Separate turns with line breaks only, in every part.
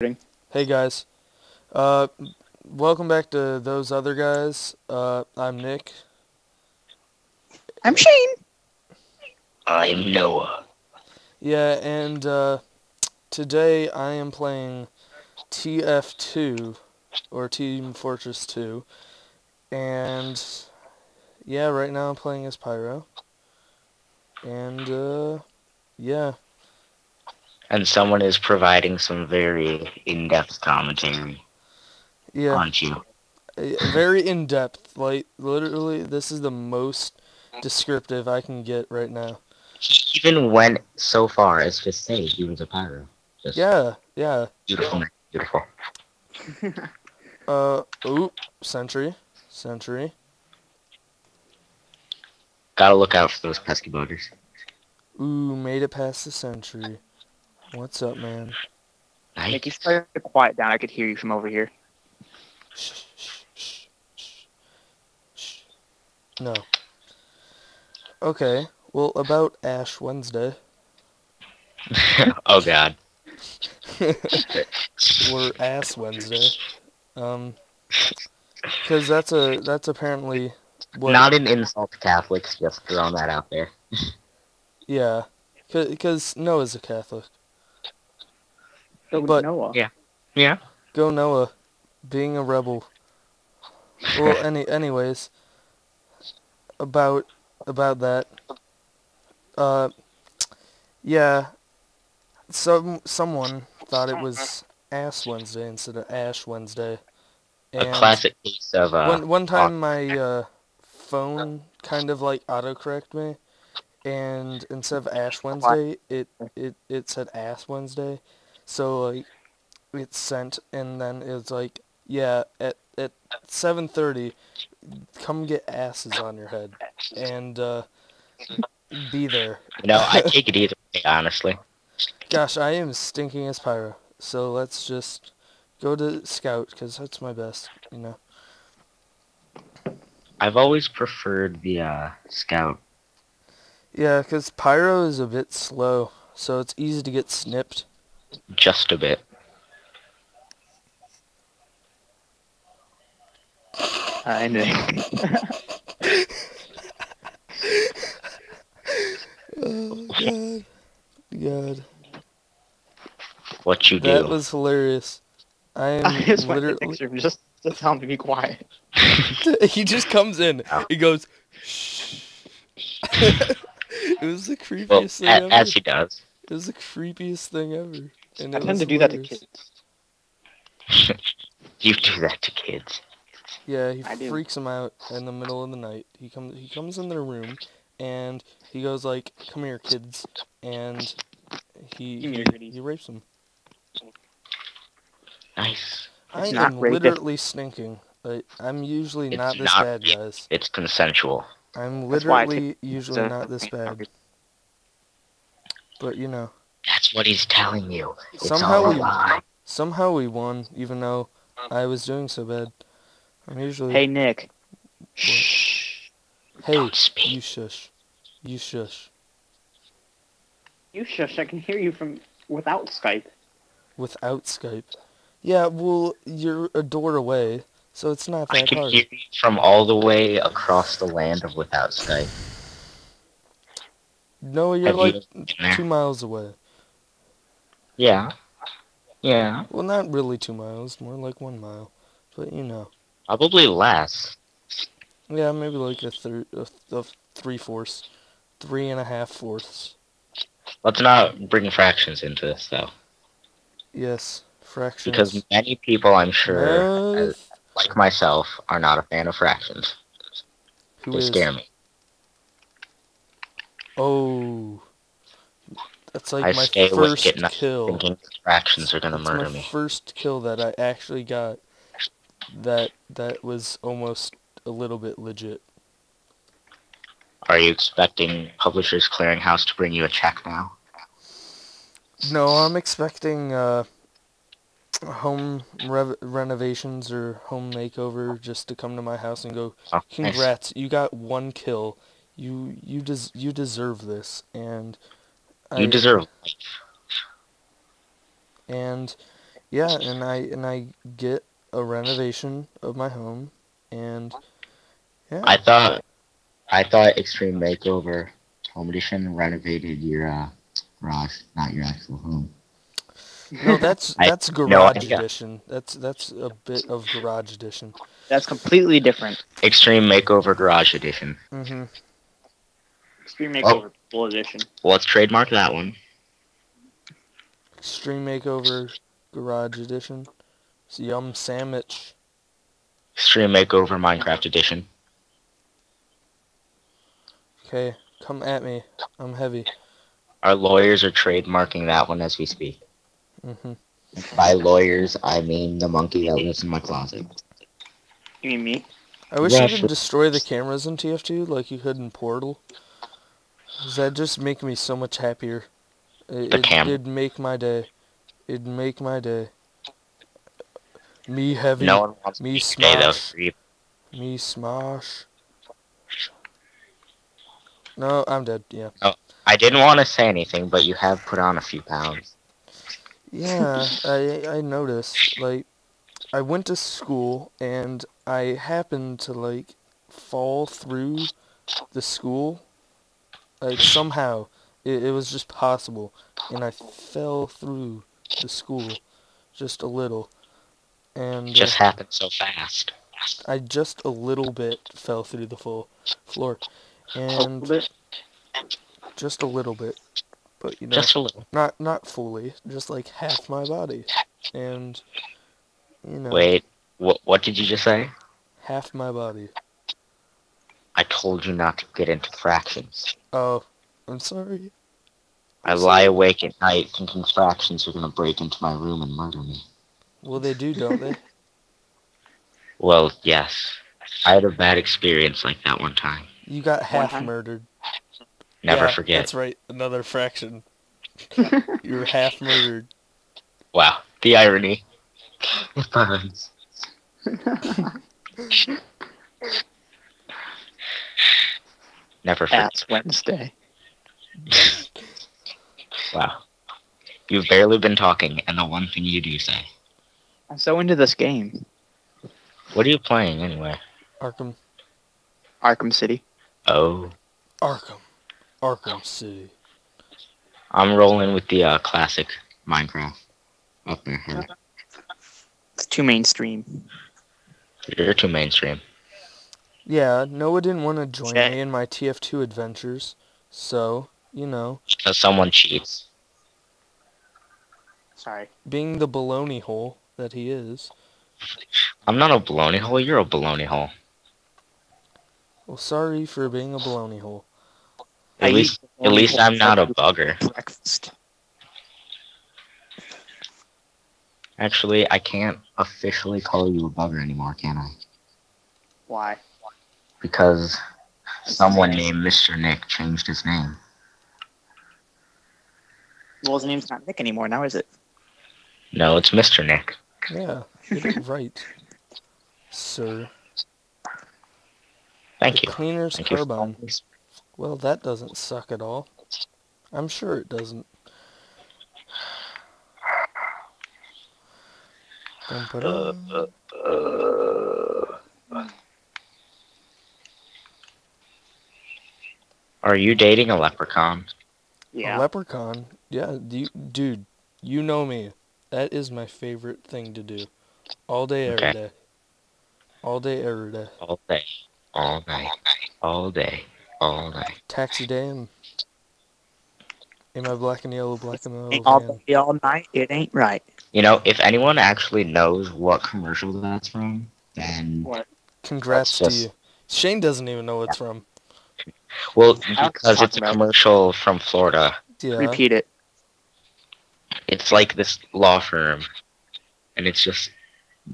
Hey guys, uh, welcome back to those other guys. Uh, I'm Nick.
I'm Shane.
I'm Noah.
Yeah, and uh, today I am playing TF2 or Team Fortress 2, and yeah, right now I'm playing as Pyro, and uh, yeah.
And someone is providing some very in-depth commentary,
Yeah,
aren't you?
uh, very in depth. Like literally, this is the most descriptive I can get right now.
He even went so far as to say he was a pyro. Just
Yeah, yeah.
beautiful, beautiful.
Uh, oop, sentry, sentry.
Gotta look out for those pesky buggers.
Ooh, made it past the sentry. What's up, man? Nice.
Nick, you
Nice.
started to quiet down. I could hear you from over here.
Shh, shh, shh, shh, shh. No. Okay. Well, about Ash Wednesday.
oh god.
or Ass Wednesday. Um, because that's a that's apparently what.
Not an insult to Catholics, just throwing that out there.
Yeah. Because Noah's a Catholic.
So
But-
Noah.
Yeah. Yeah.
Go Noah, being a rebel. Well, any anyways, about about that. Uh, yeah. Some someone thought it was Ass Wednesday instead of Ash Wednesday.
A classic case of uh
one one time my uh, phone kind of like autocorrect me, and instead of Ash Wednesday, it it it said Ass Wednesday, so like it sent, and then it's like yeah at at seven thirty, come get asses on your head, and uh, be there.
no, I take it either way, honestly.
Gosh, I am stinking as pyro, so let's just go to scout because that's my best, you know.
I've always preferred the uh scout.
Yeah, because Pyro is a bit slow, so it's easy to get snipped.
Just a bit.
I know.
Oh, God. God.
What you do.
That was hilarious. I am
I just went to
literally...
Nick's room just to tell him to be quiet.
he just comes in.
Ow.
He goes, shh. it was the creepiest
well,
thing
a-
ever.
as he does.
It was the creepiest thing ever. And
I tend to do that to kids.
You do that to kids.
Yeah, he
I do.
freaks them out in the middle of the night. He comes he comes in their room and he goes like, "Come here, kids," and he
Give
he, he rapes them.
Nice.
I
It's not
am
rape if-
literally stinking. I, I'm usually
It's
not this
not
bad,
rape.
guys.
It's consensual.
I'm
That's why I
literally usually not this bad, but you know,
That's what he's telling you. It's
Somehow
all a
we-
lie.
somehow we won, even though I was doing so bad. I'm usually
Hey, Nick. Shh.
hey,
Don't speak.
you shush, you shush.
You shush. I can hear you from without Skype.
without Skype. Yeah, well, you're a door away, so it's not that I
can
hard.
hear you from all the way across the land of without Skype.
No, you're
Have
like
been there?
two miles away.
Yeah. Yeah.
Well, not really two miles, more like one mile. But you know,
Probably less.
yeah, maybe like a third, a, a three fourths, three and a half fourths.
Let's not bring fractions into this though,
Yes, fractions.
because many people, I'm sure, uh,
Math,
like myself, are not a fan of fractions.
who
They
is?
scare me.
Oh, that's like
I
my
stay
first kill.
Thinking are gonna
That's
murder
my
me.
first kill that I actually got. That that was almost a little bit legit.
Are you expecting Publishers Clearinghouse to bring you a check now?
No, I'm expecting uh, home rev- renovations or home makeover just to come to my house and go,
Oh, nice.
congrats, you got one kill. You you des- you deserve this, and
You
I-
deserve life.
and yeah, and I and I get a renovation of my home, and yeah,
I thought, I thought Extreme Makeover Home Edition renovated your uh, garage, not your actual home.
no, that's that's
no
garage
idea.
edition. That's that's a bit of garage edition.
That's completely different.
Extreme Makeover Garage Edition.
hmm
Extreme
Oh.
Makeover Full Edition.
Well, let's trademark that one.
Stream Makeover Garage Edition. It's Yum Sandwich.
Stream Makeover Minecraft Edition.
Okay, come at me. I'm heavy.
Our lawyers are trademarking that one as we speak.
hmm
By lawyers, I mean the monkey that lives in my closet.
You mean me?
I wish
Yeah,
you could
sure.
destroy the cameras in TF2 like you could in Portal. That'd just make me so much happier. It,
The cam-
It'd make my day. It'd make my day. Me heavy.
No one wants
me
to stay though.
Me smash. No, I'm dead. Yeah.
Oh, I didn't want to say anything, but you have put on a few pounds.
Yeah, I I noticed. Like, I went to school and I happened to like fall through the school. Like somehow, it, it was just possible, and I fell through the school, just a little, and
It
uh,
just happened so fast.
I just a little bit fell through the full floor, and
little bit.
just a little bit, but you know,
Just a little.
not not fully, just like half my body, and you know,
Wait, what? What did you just say?
half my body.
I told you not to get into fractions.
Oh, I'm sorry.
I lie awake at night thinking fractions are gonna break into my room and murder me.
Well, they do, don't they?
Well, yes. I had a bad experience like that one time.
You got half
uh-huh.
murdered.
Never
Yeah,
forget.
That's right. Another fraction. You're half murdered.
Wow, the irony. It burns. Never forget.
Ass Wednesday.
Wow. You've barely been talking, and the one thing you do say.
I'm so into this game.
What are you playing anyway?
Arkham.
Arkham City.
Oh,
Arkham. Arkham City.
I'm rolling with the uh, classic Minecraft. Up there. huh?
It's too mainstream.
You're too mainstream.
Yeah, Noah didn't want to join
Okay.
me in my TF2 adventures, so, you know,
Because someone cheats.
Sorry.
being the baloney hole that he is.
I'm not a baloney hole. You're a baloney hole.
Well, sorry for being a baloney hole.
At
I
least, at least I'm not a bugger.
breakfast.
Actually, I can't officially call you a bugger anymore, can I?
Why?
Because someone named Mr. Nick changed his name.
Well, his name's not Nick anymore. Now is it?
No, it's Mr. Nick.
Yeah, get it right, sir.
Thank
the
you.
Cleaner's
Thank you. for
Carbine.
calling.
Well, that doesn't suck at all. I'm sure it doesn't. Dun, ba-dum.
Are you dating a leprechaun?
A leprechaun? Yeah, do you, dude, you know me. That is my favorite thing to do. All day, every
Okay.
day. All day, every day.
All day. All night. All day. All night.
Taxi day and in my black and yellow, black and yellow
all
van.
day, all night. It ain't right.
You know, if anyone actually knows what commercial that's from, then
What?
Congrats
That's
to you. Shane doesn't even know what it's from.
Well, because it's a
about it.
commercial from Florida.
Yeah.
Repeat it.
It's like this law firm, and it's just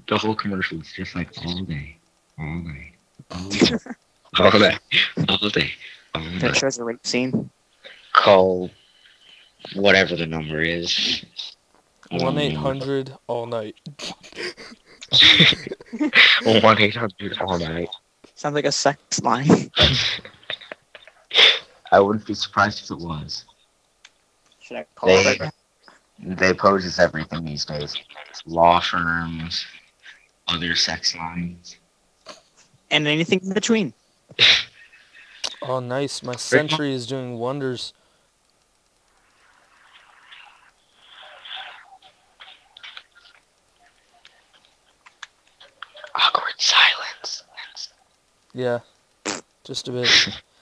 the whole commercial is just like all day, all night, all day, all day, all day, all
That
night.
shows a rape scene.
Call whatever the number is.
One eight hundred all night.
One eight hundred all night.
Sounds like a sex line.
I wouldn't be surprised if it was.
Should I call
They-
it
They pose as everything these days. Law firms, other sex lines.
And anything in between.
Oh, nice. My sentry is doing wonders.
Awkward silence.
Yeah, just a bit.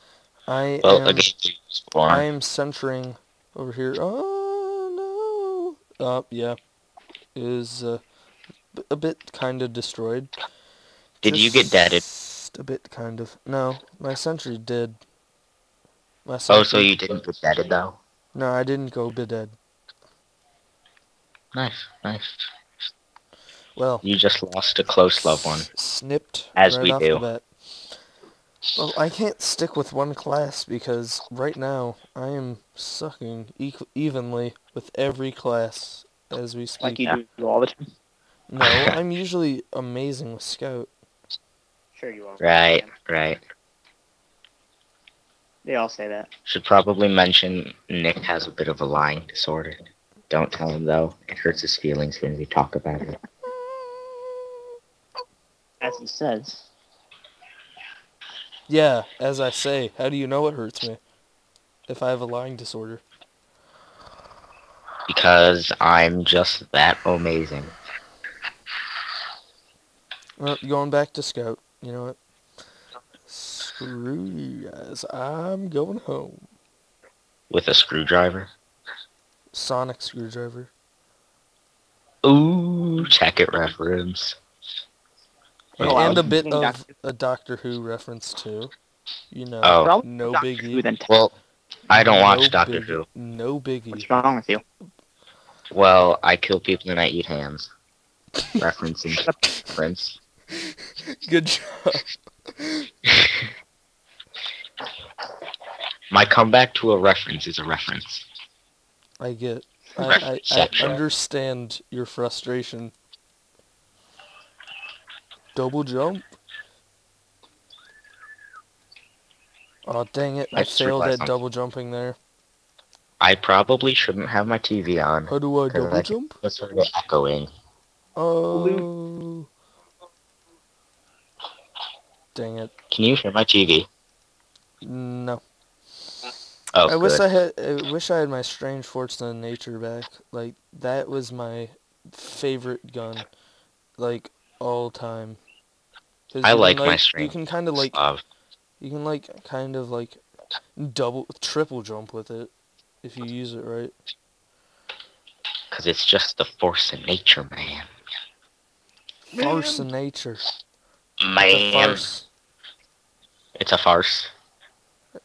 I
Well,
am.
a game was born.
I am centering over here. Oh no! Uh, yeah, is uh, a bit kind of destroyed.
Did you get deaded?
Just A bit kind of. No, my sentry did. My
Oh, so you didn't get deaded though?
No, I didn't go dead.
Nice, nice.
Well,
You just lost a close loved one.
Snipped
As
right
we do.
The bat. Well, I can't stick with one class because right now I am sucking equ- evenly with every class as we speak.
Like you do all the time.
No, I'm usually amazing with Scout.
Sure you are.
Right, right.
They all say that.
Should probably mention Nick has a bit of a lying disorder. Don't tell him though. It hurts his feelings when we talk about it.
As he says.
Yeah, as I say, how do you know it hurts me? If I have a lying disorder.
Because I'm just that amazing.
Well, going back to Scout, you know what? Screw you guys. I'm going home.
With a screwdriver.
Sonic screwdriver.
Ooh, check it reference.
Oh,
and a bit of
Doctor-
a Doctor Who reference too. You know,
Oh.
Well,
no
Doctor
biggie.
Well, I don't watch Doctor
biggie.
Who.
No biggie.
What's wrong with you?
Well, I kill people and I eat hands. Referencing Prince.
Good job.
My comeback to a reference is a reference.
I get. I, I, I understand your frustration. Double jump. Oh dang it! I,
I
failed at double jumping there.
I probably shouldn't have my TV on.
How do I double
I
jump?
What's sort of echoing?
Oh. Dang it!
Can you hear my TV?
No.
Oh,
I wish. I had. I wish I had my strange Force-A-Nature back. Like that was my favorite gun, like all time. 'Cause
I
you can,
like my
stream.
You
can kind of like
Slav.
you can like kind of like double triple jump with it if you use it right.
Cause it's just the force of nature, man.
Force of nature. It's a
Man,
farce.
it's a farce.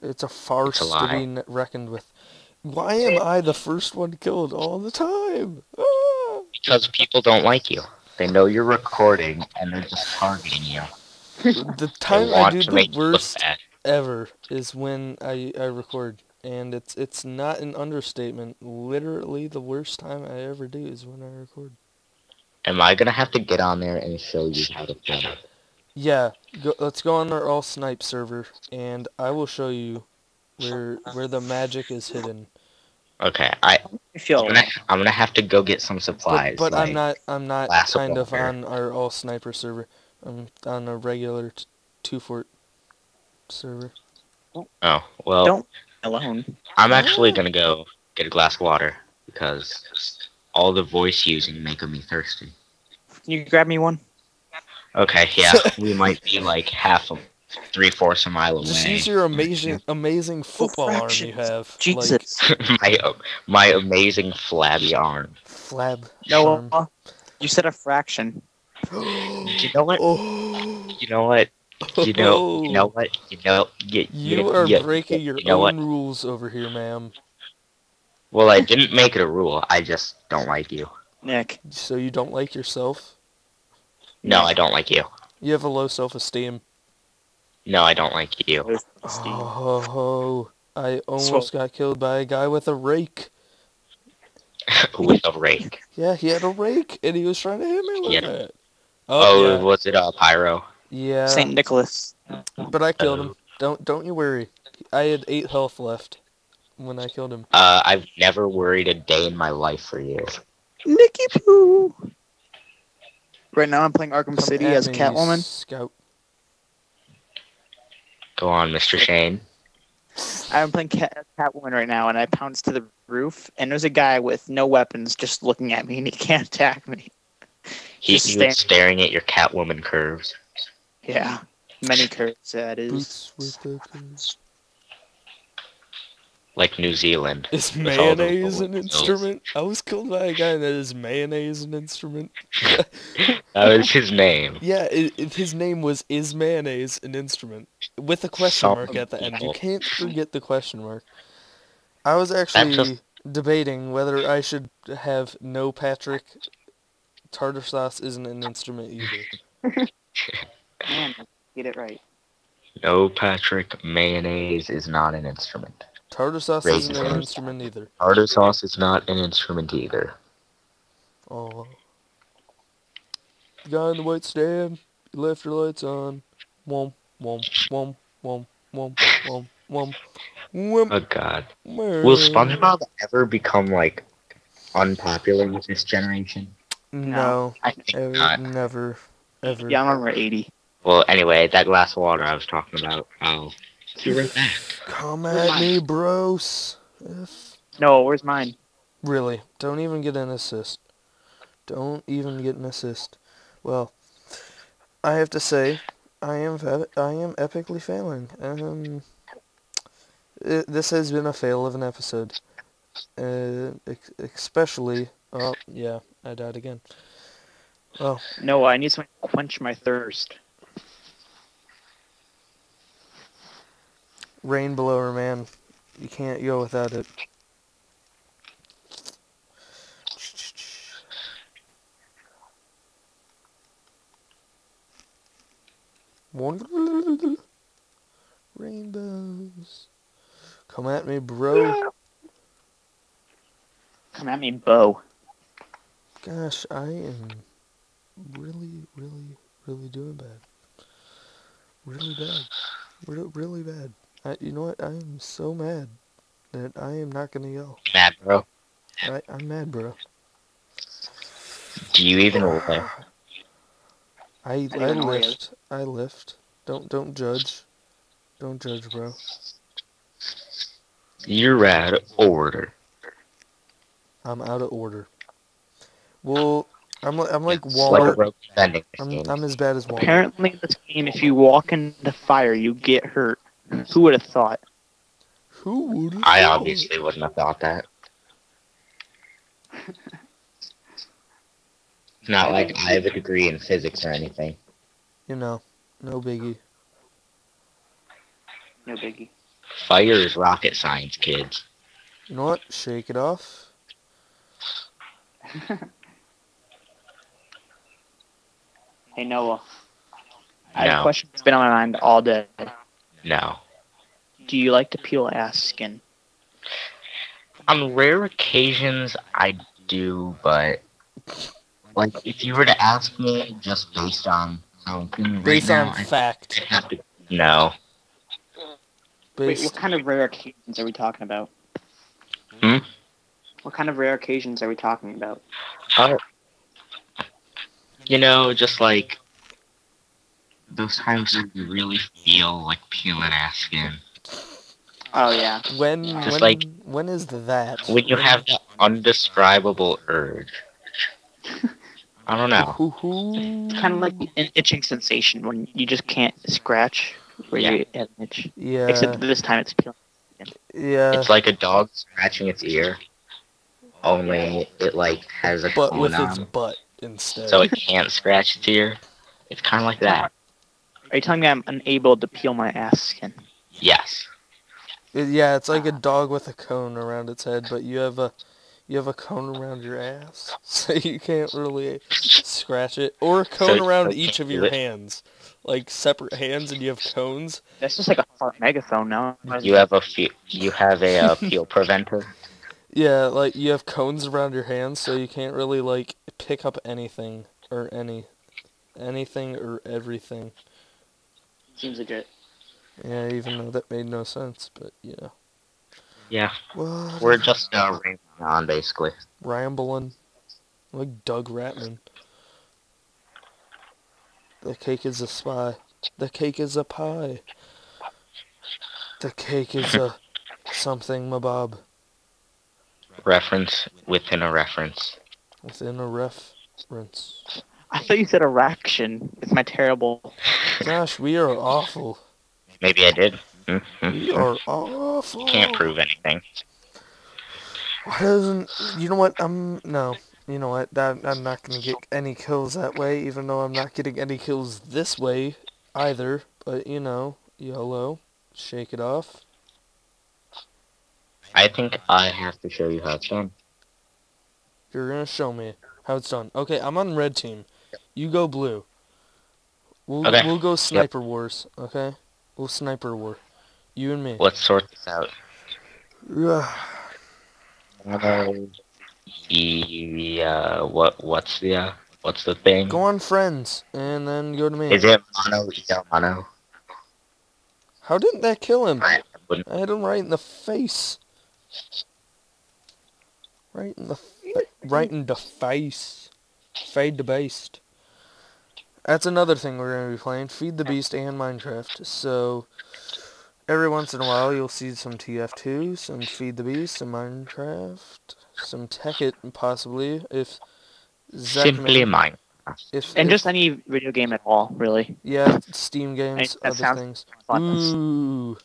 It's a farce to be reckoned with. Why am I the first one killed all the time? Ah!
Because people don't like you. They know you're recording and they're just targeting you.
The time I do the
make you look
worst ever is when I, I record and it's it's not an understatement literally the worst time i ever do is when i record
Am I gonna have to get on there and show you how to play?
yeah go, let's go on our all snipe server and i will show you where where the magic is hidden
Okay, I
I feel
I'm gonna, I'm gonna have to go get some
but,
supplies.
but i'm not i'm not
glass of
kind of
water.
on our all sniper server i'm on a regular t- two fort server
Oh well,
Don't- alone.
I'm actually gonna go get a glass of water because all the voice using making me thirsty.
Can you grab me one?
Okay, yeah, we might be like half a, three fourths a mile
just
away.
use your amazing amazing football arm you
fractions.
have like
Jesus.
my my amazing flabby arm.
flab
no,
arm.
uh, you said a fraction.
You know what?
oh
You know what? You know. You know what? You know. You,
You are
you-
breaking your
you know
own
what?
rules over here, ma'am.
Well, I didn't make it a rule. I just don't like you.
Nick.
So you don't like yourself?
No, I don't like you.
You have a low self-esteem.
No, I don't like you.
Oh, I almost got killed by a guy with a rake.
With a rake.
Yeah, he had a rake, and he was trying to hit me with
Yeah.
it.
Oh,
Oh,
was it uh, pyro?
yeah.
St. Nicholas.
But I killed him.
Oh.
Don't don't you worry. I had eight health left. when I killed him.
Uh, I've never worried a day in my life for you.
Nicky Poo. Right now, I'm playing Arkham
Come
City as
me, you
Catwoman.
Scout.
Go on, Mr. Shane.
I'm playing Cat- Catwoman right now, and I pounce to the roof, and there's a guy with no weapons just looking at me, and he can't attack me.
He's
Just
he was staring at your Catwoman curves.
Yeah, many curves that is.
Boots with the curves.
Like New Zealand.
Is
With all the
mayonnaise an instrument? I was killed by a guy that is mayonnaise an instrument.
That was his name.
Yeah, it, it, his name was Is Mayonnaise an Instrument? With a question
Some
mark at the end. You can't forget the question mark. I was actually
just-
debating whether I should have no Patrick. Tartar sauce isn't an instrument either.
Man, get it right.
No, Patrick, mayonnaise is not an instrument.
Tartar sauce isn't an
Raisins.
instrument either.
Tartar sauce is not an instrument either.
Oh. The guy in the white stand, you left your lights on. Wom, wom, wom, wom, wom, wom, wom. Wom,
Oh god.
wom.
Will SpongeBob ever become like unpopular with this generation?
No,
I,
ever,
not.
never, ever.
yeah, I'm number 80.
Well, anyway, that glass of water I was talking about. I'll be right back.
Come at me, bros. If
No, where's mine?
really, don't even get an assist. Don't even get an assist. Well, I have to say, I am fa- I am epically failing. Um, i this has been a fail of an episode. Uh, especially. Oh yeah, I died again. Oh,
No, I need something to quench my thirst.
Rain blower, man. You can't go without it. Rainbows. Come at me, bro.
Come at me, Bo.
Gosh, I am really, really, really doing bad. Really bad. Re- really bad. I, you know what? I am so mad that I am not gonna yell.
Mad bro.
I, I'm mad, bro.
Do you even ah. live?
I
I
I
know where he
lift. I lift. Don't don't judge. Don't judge, bro.
You're out of order.
I'm out of order. Well, I'm li- I'm like
It's like
Walmart.
rope
I'm
machine.
I'm as bad as Walmart.
Apparently, in this game, if you walk into fire, you get hurt. Who would have thought?
Who would?
I obviously wouldn't have thought that. Not like I have a degree in physics or anything.
You know, no biggie.
No biggie.
Fire is rocket science, kids.
You know what? Shake it off.
Hey Noah.
I have
No.
a question that's been on my mind all day.
No.
Do you like to peel ass skin?
On rare occasions, I do, but like if you were to ask me just based on how I'm feeling right
Based
now,
on
I'd
fact.
have to. No.
Wait, what kind of rare occasions are we talking about?
Hmm?
What kind of rare occasions are we talking about?
Uh, you know, just like those times when you really feel like peeling ass skin.
Oh yeah.
When
Just
when
like-
when is that?
When you have that undescribable urge. I don't know.
Hoo hoo.
Kind of like
An itching sensation when you just can't scratch where you have an itch.
Yeah.
Except this time it's peeling.
yeah.
It's like a dog scratching its ear. Only it like has a
but with
on,
its butt instead.
so it can't scratch its ear. It's kind of like that.
Are you telling me I'm unable to peel my ass skin?
Yes.
It- yeah, it's like a dog with a cone around its head, but you have a you have a cone around your ass, so you can't really scratch it, or a cone
So-
around
so
each of your
it?
hands, like separate hands, and you have cones.
That's just like a fart megaphone now.
You have a fe- you have a uh, peel preventer.
Yeah, like you have cones around your hands, so you can't really like pick up anything or any anything or everything.
Seems legit.
Yeah, even though that made no sense, but you know.
Yeah,
What?
we're just uh, rambling on basically.
rambling like Doug Rattmann. The cake is a spy. The cake is a pie. The cake is a something mabob
Reference within a reference.
within a reference.
I thought you said erection. It's my terrible.
Gosh, we are awful.
Maybe I did. Mhm.
We are awful.
Can't prove anything.
Why doesn't you know what? I'm no. You know what? That I'm not gonna get any kills that way, even though I'm not getting any kills this way either. But you know, YOLO, shake it off.
I think I have to show you how it's done.
You're gonna show me how it's done. Okay, I'm on red team. You go blue. We'll
Okay.
we'll go sniper wars. Okay, we'll sniper war. You and me.
Let's sort this out. Uh, what, what's the, uh, what's the thing?
Go on friends, and then go to me.
Is it mono, el mono?
How didn't that kill him?
I
I hit him right in the face. Right in the right in the face. Fade the beast. That's another thing we're gonna be playing. Feed the beast and Minecraft. So every once in a while you'll see some TF2, some Feed the Beast, some Minecraft, some Tekkit possibly if Zach
Simply mine.
if,
And
if-
just any video game at all, really.
yeah, Steam games,
that
other things.
Fun.
Ooh.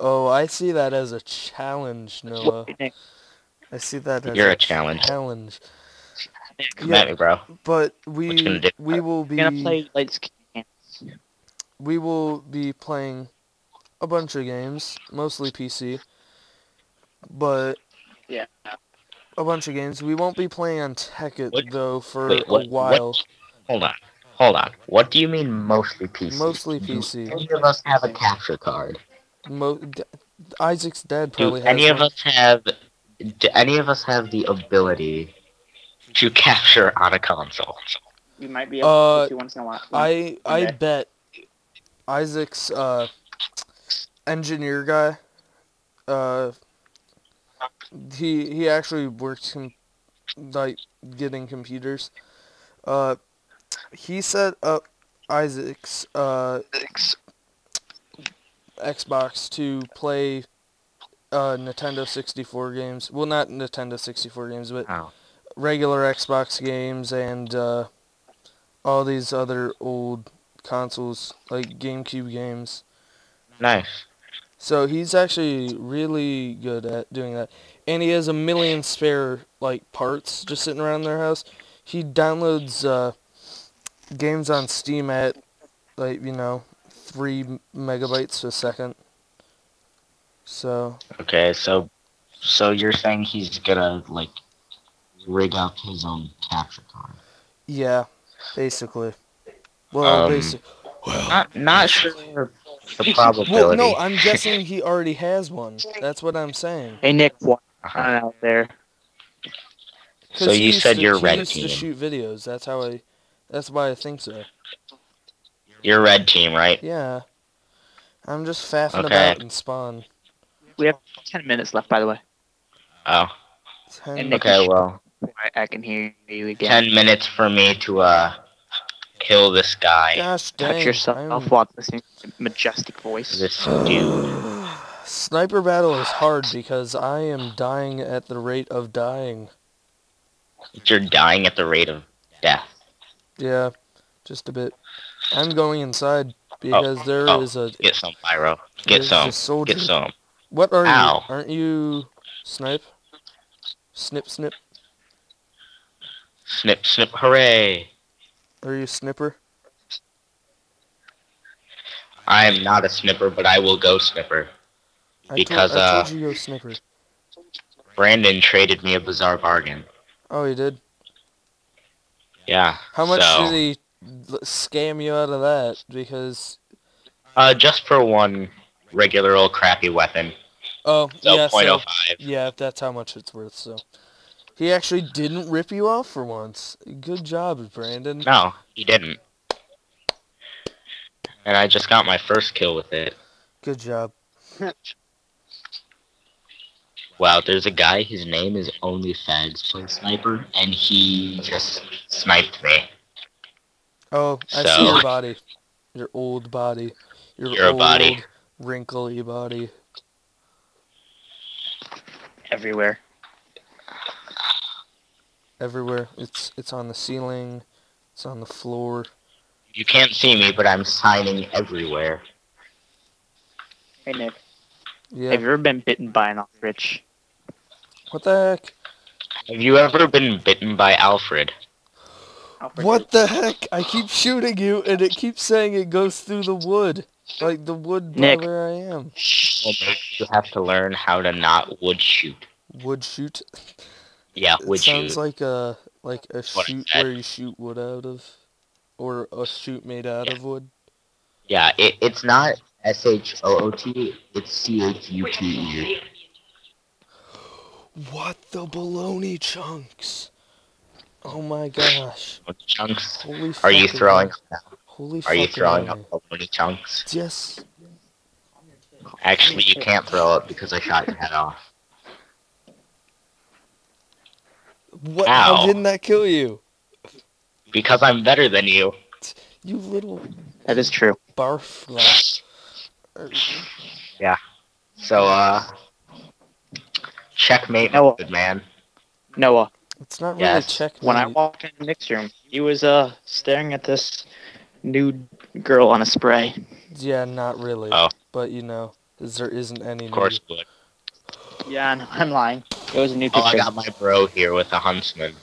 Oh, I see that as a challenge, Noah. I see that as
You're
a
a challenge.
challenge.
Nick,
Come
Yeah.
at me, bro.
But we we will
we're gonna
be
play light skin.
we will be playing a bunch of games, mostly PC. But
Yeah.
a bunch of games. We won't be playing on Tekkit
What-
though for
wait, what-
a while.
Hold on. Hold on. What do you mean mostly PC?
Mostly
Do
PC.
any of us have a capture card?
Mo- Isaac's dad
Do
probably has
any of us have do any of us have the ability to capture on a console?
You might be able
Uh,
to once in a while.
I I
Okay.
bet Isaac's uh, engineer guy. Uh, he he actually works in like getting computers. Uh, he set up Isaac's uh, Xbox to play uh, Nintendo 64 games. Well, not Nintendo 64 games, but
Oh.
Regular Xbox games and uh, all these other old consoles, like GameCube games.
Nice.
So he's actually really good at doing that. And he has a million spare like parts just sitting around their house. He downloads uh, games on Steam at like, you know, 3 megabytes a second. So,
Okay, so so you're saying he's gonna like rig up his own capture card?
yeah, basically. Well,
Um,
basically.
Not not sure the
Well,
probability.
no, I'm guessing he already has one. That's what I'm saying.
Hey Nick, what
Uh-huh.
out there?
So you said
to-
you're
he
red
used to shoot videos. That's how I. That's why I think so.
You're red team, right?
Yeah. I'm just faffing
Okay.
about in spawn.
We have ten minutes left, by the way.
Oh.
And Nick-
okay. Well,
I, I can hear you again.
ten minutes for me to uh kill this guy.
Gosh
Touch yourself
I'm-
while listening to majestic voice.
This dude.
Sniper battle is hard because I am dying at the rate of dying.
You're dying at the rate of death.
Yeah, just a bit. I'm going inside because there is
oh,
a
Get some, Pyro. Get some.
a soldier.
Get some.
What are
Ow.
you? Aren't you snipe? Snip snip.
Snip, snip, hooray!
Are you a snipper?
I am not a snipper, but I will go snipper.
I
Because,
told, I told
uh,
you go snipper.
Brandon traded me a Bazaar Bargain.
Oh, he did.
Yeah.
How much
so,
did he scam you out of that? Because
Uh, just for one regular old crappy weapon.
oh
So
yeah, so
0.05.
yeah, that's how much it's worth. So he actually didn't rip you off for once. Good job, Brandon.
No, he didn't. And I just got my first kill with it.
Good job.
Wow, there's a guy. His name is Only Fags Play Sniper, and he just sniped me.
Oh, I see your body. Your old body. Your
Your
old,
body.
wrinkly body.
Everywhere.
Everywhere. It's it's on the ceiling. It's on the floor.
You can't see me, but I'm signing everywhere.
Hey Nick,
Yeah.
have you ever been bitten by an ostrich?
What the heck?
Have you ever been bitten by Alfred?
What the heck? I keep shooting you, and it keeps saying it goes through the wood, like the wood
Nick.
where I am.
Well, you have to learn how to not wood shoot.
Wood shoot.
Yeah,
It
wood
sounds
shoot.
like a like a
what
shoot where you shoot wood out of, or a shoot made out
Yeah.
of wood.
Yeah, it, it's not S H O O T. It's C H U T E.
What the baloney chunks? Oh my gosh!
Chunks.
Holy.
Are you throwing?
hell. Holy.
Are you throwing up baloney chunks?
Yes.
Actually, you can't throw it because I shot your head off.
What? How didn't that kill you?
Because I'm better than you.
You little
That is true.
barf. yeah.
So, uh, checkmate,
No.
good man.
Noah,
It's not really
Yes.
check.
when I walked in Nick's room, he was uh staring at this nude girl on a spray.
Yeah, not really.
Oh.
But you know, there isn't any.
Of course, would.
Yeah, I know, I'm lying. It was a nude
Oh, I got my bro here with a huntsman.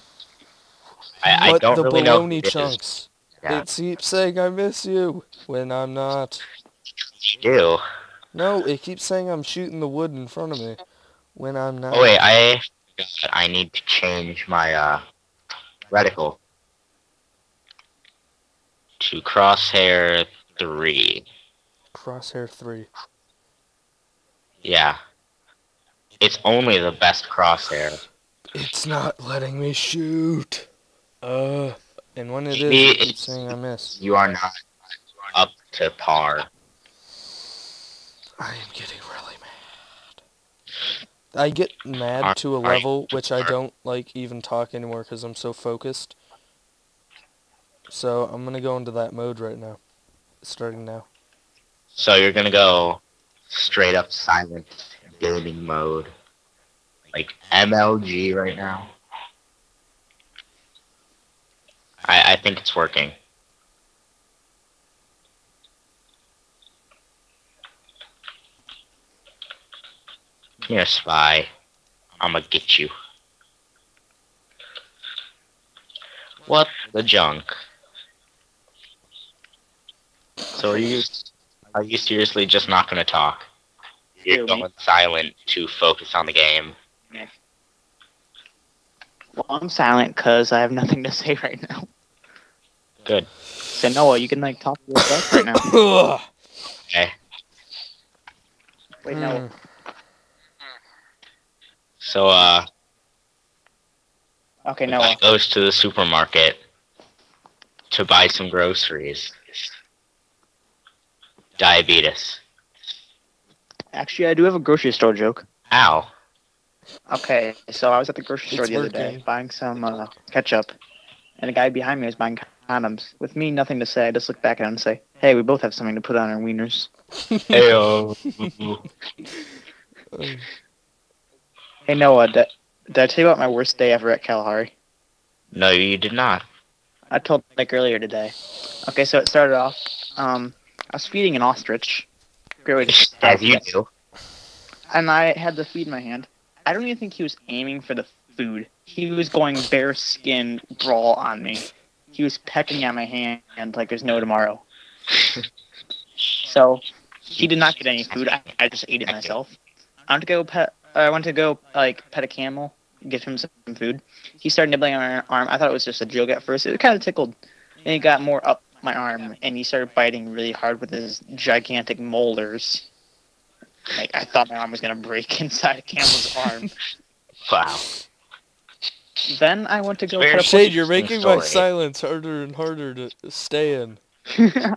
I, I don't
the
really know. who
baloney chunks?
Yeah,
It keeps saying I miss you when I'm not.
you do.
No, it keeps saying I'm shooting the wood in front of me when I'm not.
Oh wait, I forgot I need to change my uh reticle to crosshair three.
Crosshair three.
Yeah, it's only the best crosshair.
It's not letting me shoot. Uh, and when it is, it
it's-
saying I miss.
You are not up to par.
I am getting really mad. I get mad
Are-
to a
you-
level which I don't like even talk anymore because I'm so focused. So I'm gonna go into that mode right now, starting now.
So you're gonna go straight up silent gaming mode, like MLG right now. I I think it's working. You're a spy. I'ma get you. What the junk? So are you are you seriously just not gonna talk? You're
Who, me?
going silent to focus on the game.
Well, I'm silent because I have nothing to say right now.
Good.
So Noah, you can like talk to yourself right now.
Okay.
Wait, no.
Mm.
So uh
Okay,
the
Noah.
guy goes to the supermarket to buy some groceries. Diabetes.
Actually, I do have a grocery store joke.
Ow.
Okay, so I was at the grocery store
It's
the other day buying some uh, ketchup, and a guy behind me was buying condoms. With me, nothing to say. I just look back at him and say, "Hey, we both have something to put on our wieners."
Heyo.
Um,
Hey Noah, did, did I tell you about my worst day ever at Kalahari?
no, you did not.
I told Nick earlier today. Okay, so it started off. Um, I was feeding an ostrich. Great way to start
As you do.
And I had the feed in my hand. I don't even think he was aiming for the food. He was going bare skin brawl on me. He was pecking at my hand like there's no tomorrow. so he did not get any food. I, I just ate it myself. I went to go pet. I went to go like pet a camel, give him some food. He started nibbling on my arm. I thought it was just a joke at first. It kind of tickled. And he got more up my arm, and he started biting really hard with his gigantic molars. Like I thought my arm was gonna break inside a camel's arm.
Wow.
Then I went to go
Very
put
Shade, you're
Interesting
making my silence harder and harder to stay in.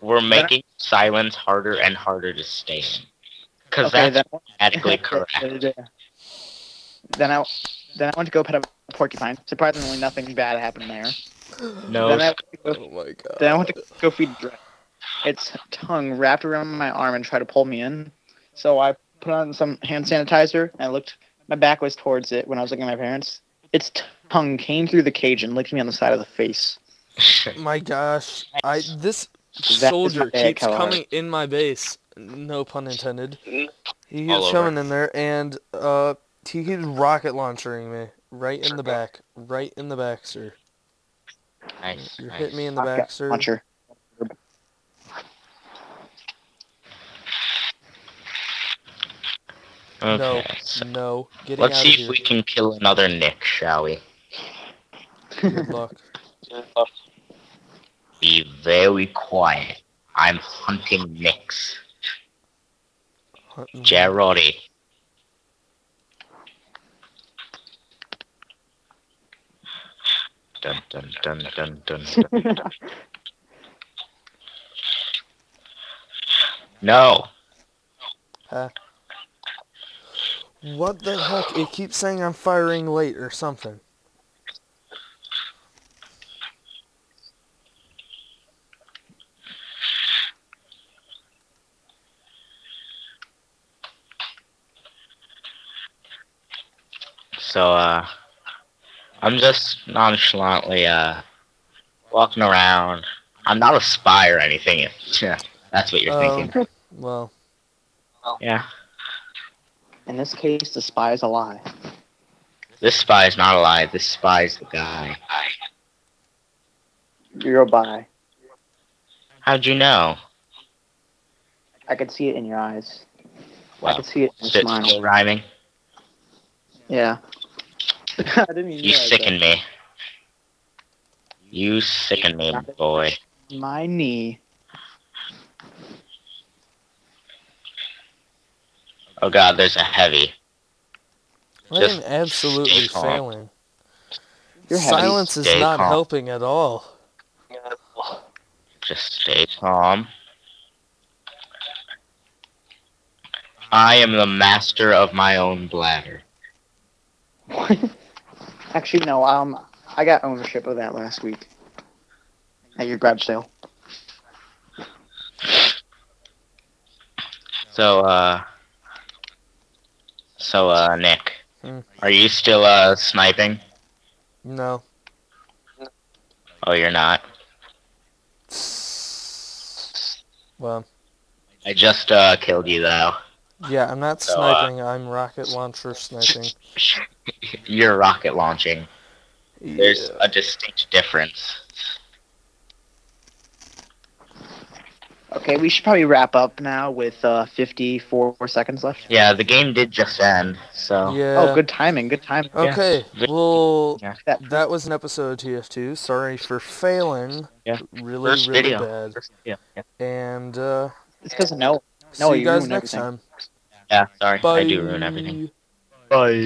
We're making silence harder and harder to stay in. Because
okay,
that's
then
grammatically correct.
Then I then I went to go pet a porcupine. Surprisingly, nothing bad happened there.
No.
Then I, went to go,
Oh my god.
then I went to go feed Dre. Its tongue wrapped around my arm and tried to pull me in. So I put on some hand sanitizer and I looked. My back was towards it when I was looking at my parents. Its tongue came through the cage and licked me on the side of the face.
My gosh. I this
is
soldier keeps
color.
coming in my base. No pun intended. He
All
keeps
over.
coming in there and uh he keeps rocket launchering me. Right in the back. Right in the back, sir.
Nice.
You're
nice.
hitting me in the
Rocket
back, sir.
Launcher.
Okay. so
No. Getting
let's
out
see
of
if
here.
we can kill another Nick, shall we?
Good luck.
Be very quiet. I'm hunting Nicks.
Hunting-
Gerardi. Dun dun dun dun dun. dun. no.
What the heck? It keeps saying I'm firing late or something.
So uh, I'm just nonchalantly uh walking around. I'm not a spy or anything. If yeah, that's what you're
Um,
thinking.
Well,
Yeah.
In this case, the spy is a lie.
This spy is not alive. This spy is the guy.
You're a bi.
How'd you know?
I could see it in your eyes. I
Well,
could see it in your smile.
still rhyming?
Yeah. I didn't even
You
realize
sicken me. You sicken me, boy.
My knee.
Oh god, there's a heavy.
I
Just
am absolutely failing.
You're.
Silence is not
calm.
helping at all.
Just stay calm. I am the master of my own bladder.
Actually, no. Um, I got ownership of that last week at your garage sale.
So, uh. So, uh, Nick.
Hmm.
Are you still, uh, sniping?
No.
Oh, you're not?
Well,
I just, uh, killed you, though.
Yeah, I'm not
So, uh,
sniping. I'm rocket launcher sniping.
You're rocket launching. There's a distinct difference.
Okay, we should probably wrap up now with uh 54 seconds left.
Yeah, the game did just end, so.
Yeah.
Oh, good timing. Good timing.
Okay.
Yeah.
Well,
Yeah.
That-
that was an episode of TF2. Sorry for failing.
Yeah.
Really,
First
really
video.
bad.
Yeah, yeah.
And uh,
It's because no.
see
No,
you
you
guys next
everything.
time.
Yeah, sorry.
Bye.
I do ruin everything.
Bye.